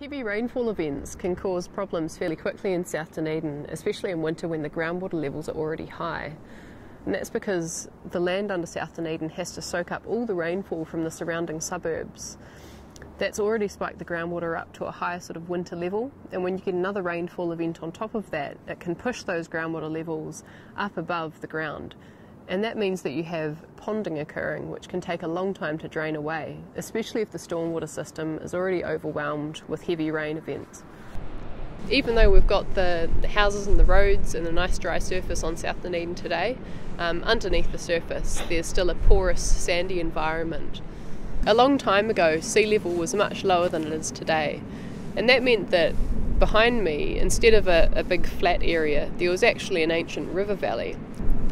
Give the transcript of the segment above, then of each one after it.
Heavy rainfall events can cause problems fairly quickly in South Dunedin, especially in winter when the groundwater levels are already high. And that's because the land under South Dunedin has to soak up all the rainfall from the surrounding suburbs. That's already spiked the groundwater up to a higher sort of winter level, and when you get another rainfall event on top of that, it can push those groundwater levels up above the ground. And that means that you have ponding occurring, which can take a long time to drain away, especially if the stormwater system is already overwhelmed with heavy rain events. Even though we've got the, the houses and the roads and a nice dry surface on South Dunedin today, um, underneath the surface there's still a porous, sandy environment. A long time ago, sea level was much lower than it is today, and that meant that behind me, instead of a, a big flat area, there was actually an ancient river valley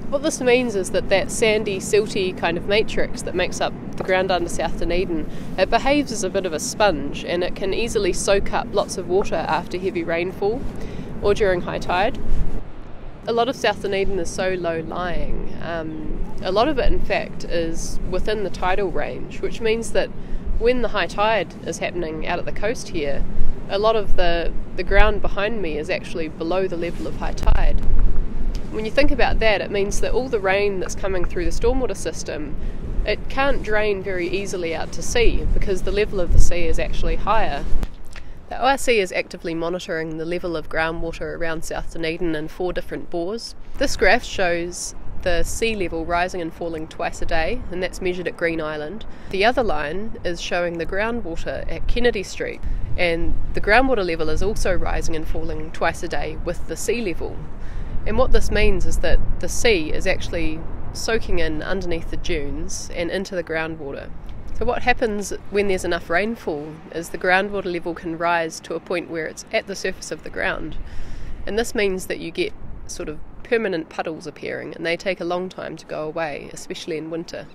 what this means is that that sandy, silty kind of matrix that makes up the ground under South Dunedin, it behaves as a bit of a sponge and it can easily soak up lots of water after heavy rainfall or during high tide. A lot of South Dunedin is so low lying. Um, a lot of it, in fact, is within the tidal range, which means that when the high tide is happening out at the coast here, a lot of the, the ground behind me is actually below the level of high tide. When you think about that, it means that all the rain that's coming through the stormwater system, it can't drain very easily out to sea because the level of the sea is actually higher. The ORC is actively monitoring the level of groundwater around South Dunedin in four different bores. This graph shows the sea level rising and falling twice a day, and that's measured at Green Island. The other line is showing the groundwater at Kennedy Street, and the groundwater level is also rising and falling twice a day with the sea level. And what this means is that the sea is actually soaking in underneath the dunes and into the groundwater. So, what happens when there's enough rainfall is the groundwater level can rise to a point where it's at the surface of the ground. And this means that you get sort of permanent puddles appearing, and they take a long time to go away, especially in winter.